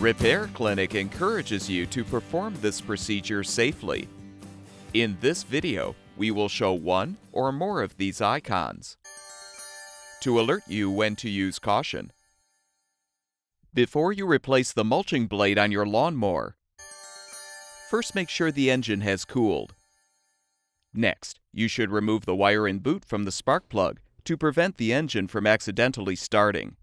Repair Clinic encourages you to perform this procedure safely. In this video, we will show one or more of these icons to alert you when to use caution. Before you replace the mulching blade on your lawnmower, first make sure the engine has cooled. Next, you should remove the wire and boot from the spark plug to prevent the engine from accidentally starting.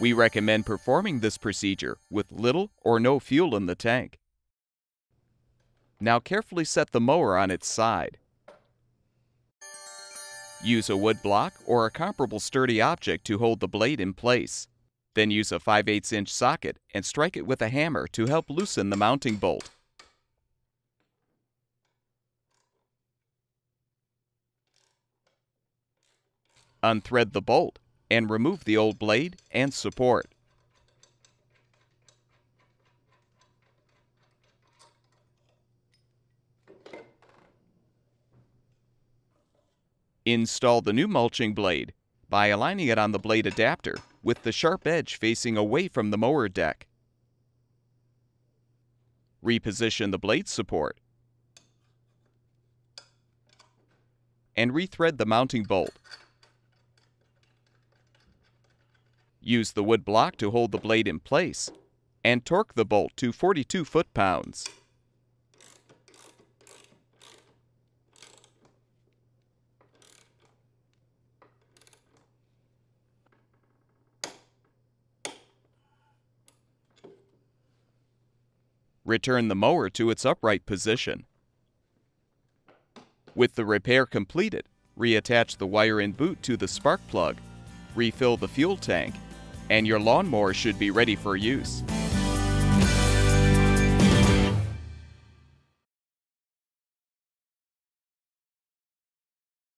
We recommend performing this procedure with little or no fuel in the tank. Now carefully set the mower on its side. Use a wood block or a comparable sturdy object to hold the blade in place. Then use a 5 8 inch socket and strike it with a hammer to help loosen the mounting bolt. Unthread the bolt and remove the old blade and support. Install the new mulching blade by aligning it on the blade adapter with the sharp edge facing away from the mower deck. Reposition the blade support and rethread the mounting bolt. Use the wood block to hold the blade in place and torque the bolt to 42 foot-pounds. Return the mower to its upright position. With the repair completed, reattach the wire and boot to the spark plug, refill the fuel tank, and your lawnmower should be ready for use.